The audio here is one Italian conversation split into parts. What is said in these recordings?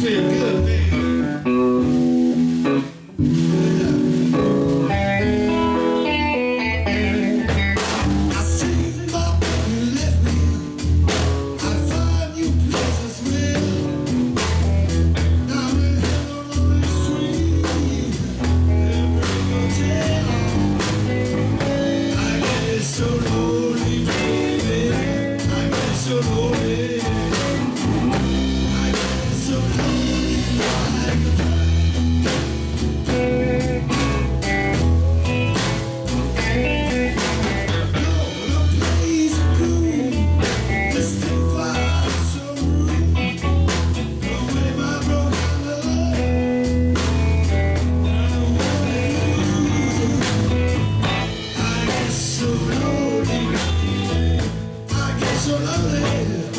sim. falling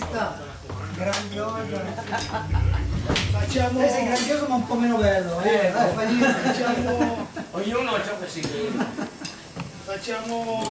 Aspetta, grandiosa. Facciamo... Te sei grandioso ma un po' meno bello, eh, dai, fai niente. Facciamo... Ognuno ha ciò che si crede. Facciamo